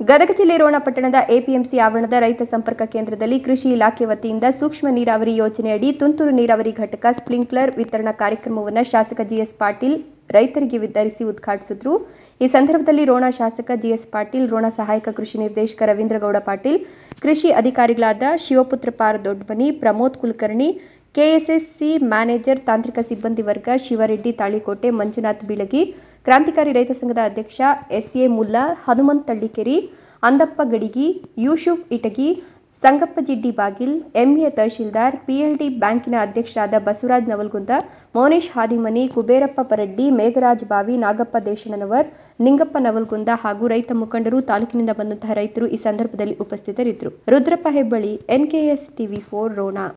ಗದಗ ಜಿಲ್ಲೆ ರೋಣ ಪಟ್ಟಣದ ಎಪಿಎಂಸಿ ಆವರಣದ ರೈತ ಸಂಪರ್ಕ ಕೇಂದ್ರದಲ್ಲಿ ಕೃಷಿ ಇಲಾಖೆ ವತಿಯಿಂದ ಸೂಕ್ಷ್ಮ ನೀರಾವರಿ ಯೋಜನೆಯಡಿ ತುಂತುರು ನೀರಾವರಿ ಘಟಕ ಸ್ಪ್ರಿಂಕ್ಲರ್ ವಿತರಣಾ ಕಾರ್ಯಕ್ರಮವನ್ನು ಶಾಸಕ ಜಿಎಸ್ ಪಾಟೀಲ್ ರೈತರಿಗೆ ವಿತರಿಸಿ ಉದ್ಘಾಟಿಸಿದ್ರು. ಈ ಸಂದರ್ಭದಲ್ಲಿ ರೋಣ ಶಾಸಕ ಜಿಎಸ್ ಪಾಟೀಲ್, ರೋಣ ಸಹಾಯಕ ಕೃಷಿ ನಿರ್ದೇಶಕ ರವೀಂದ್ರಗೌಡ ಪಾಟೀಲ್, ಕೃಷಿ ಅಧಿಕಾರಿಗಳಾದ ಶಿವಪುತ್ರ ಪಾರ ದೊಡ್ಡಮನಿ ಪ್ರಮೋದ್ ಕುಲಕರ್ಣಿ, ಕೆಎಸ್ಎಸ್ಸಿ ಮ್ಯಾನೇಜರ್ ತಾಂತ್ರಿಕ ಸಿಬ್ಬಂದಿ ವರ್ಗ ಶಿವರೆಡ್ಡಿ, ತಾಳಿಕೋಟೆ, ಮಂಜುನಾಥ್ ಬೀಳಗಿ ಕ್ರಾಂತಿಕಾರಿ ರೈತ ಸಂಘದ ಅಧ್ಯಕ್ಷ S A Mulla, Hanumant Tallikeri, Andappa Gadigi, Yusuf Itagi, Sangappa Jiddi Bagil, MA Tahsildar, PLD ಬ್ಯಾಂಕಿನ ಅಧ್ಯಕ್ಷರಾದ ಬಸವರಾಜ್ ನವಲ್ಗುಂದ, ಮೋನೇಶ್ ಹಾದಿಮನಿ, ಕುಬೇರಪ್ಪ ಪರಡ್ಡಿ, ಮೇಘರಾಜ್ ಬಾವಿ, ನಾಗಪ್ಪ ದೇಶನವರ್ ನಿಂಗಪ್ಪ ನವಲ್ಗುಂದ ಹಾಗೂ ರೈತ ಮುಖಂಡರು ತಾಲೂಕಿನಿಂದ ಬಂದಂತಹ ರೈತರು ಈ ಸಂದರ್ಭದಲ್ಲಿ ಉಪಸ್ಥಿತರಿದ್ದರು. Rudrappa Hebballi, NKS TV four Ron.